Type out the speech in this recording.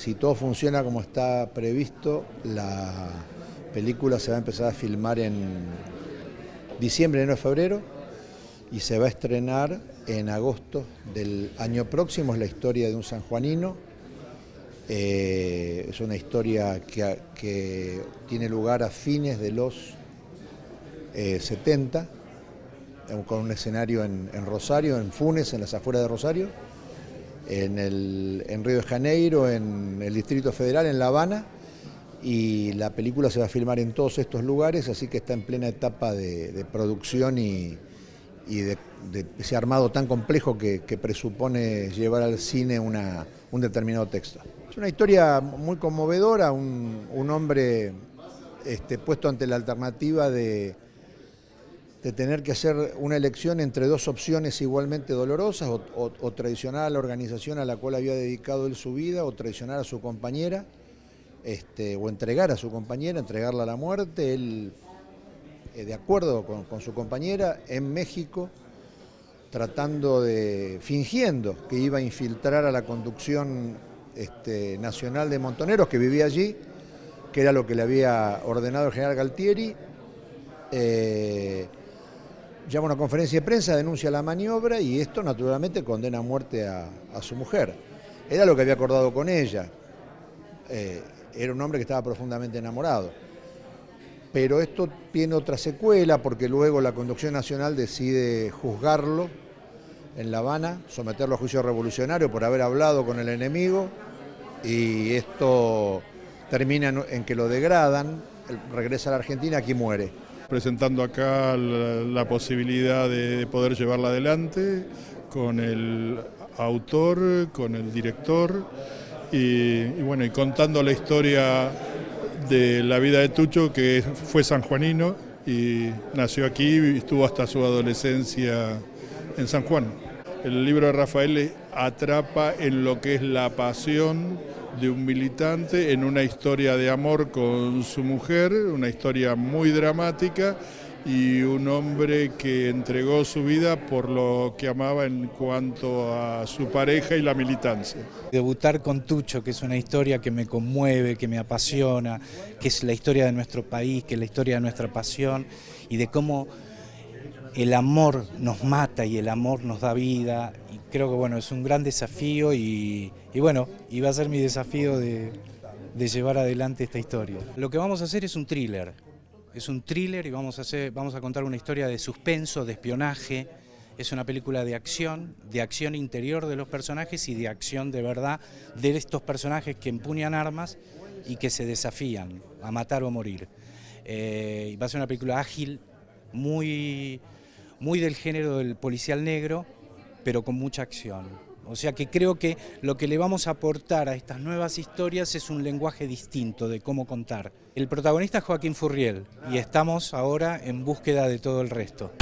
Si todo funciona como está previsto, la película se va a empezar a filmar en diciembre, enero, febrero y se va a estrenar en agosto del año próximo. Es la historia de un sanjuanino. Eh, es una historia que, tiene lugar a fines de los 70, eh, con un escenario en Rosario, en Funes, en las afueras de Rosario en, el, en Río de Janeiro, en el Distrito Federal, en La Habana, y la película se va a filmar en todos estos lugares, así que está en plena etapa de, producción y, de, ese armado tan complejo que, presupone llevar al cine un determinado texto. Es una historia muy conmovedora, un, hombre este, puesto ante la alternativa de de tener que hacer una elección entre dos opciones igualmente dolorosas, o, traicionar a la organización a la cual había dedicado él su vida, o traicionar a su compañera, este, o entregar a su compañera, entregarla a la muerte, él, eh, de acuerdo con, su compañera, en México, tratando de, fingiendo que iba a infiltrar a la conducción este, nacional de Montoneros, que vivía allí, que era lo que le había ordenado el general Galtieri, eh, llama una conferencia de prensa, denuncia la maniobra y esto naturalmente condena a muerte a, su mujer. Era lo que había acordado con ella. Eh, era un hombre que estaba profundamente enamorado. Pero esto tiene otra secuela porque luego la Conducción Nacional decide juzgarlo en La Habana, someterlo a juicio revolucionario por haber hablado con el enemigo y esto termina en que lo degradan, regresa a la Argentina, aquí muere presentando acá la, posibilidad de poder llevarla adelante con el autor, con el director y, bueno, y contando la historia de la vida de Tucho, que fue sanjuanino y nació aquí y estuvo hasta su adolescencia en San Juan. El libro de Rafael atrapa en lo que es la pasión de un militante en una historia de amor con su mujer, una historia muy dramática y un hombre que entregó su vida por lo que amaba en cuanto a su pareja y la militancia. Debutar con Tucho, que es una historia que me conmueve, que me apasiona, que es la historia de nuestro país, que es la historia de nuestra pasión y de cómo el amor nos mata y el amor nos da vida. Creo que bueno, es un gran desafío y, bueno, y va a ser mi desafío de, llevar adelante esta historia. Lo que vamos a hacer es un thriller. Es un thriller y vamos a, vamos a contar una historia de suspenso, de espionaje. Es una película de acción, de acción interior de los personajes y de acción de verdad de estos personajes que empuñan armas y que se desafían a matar o a morir. Eh, va a ser una película ágil, muy muy del género del policial negro, pero con mucha acción. O sea que creo que lo que le vamos a aportar a estas nuevas historias es un lenguaje distinto de cómo contar. El protagonista es Joaquín Furriel y estamos ahora en búsqueda de todo el resto.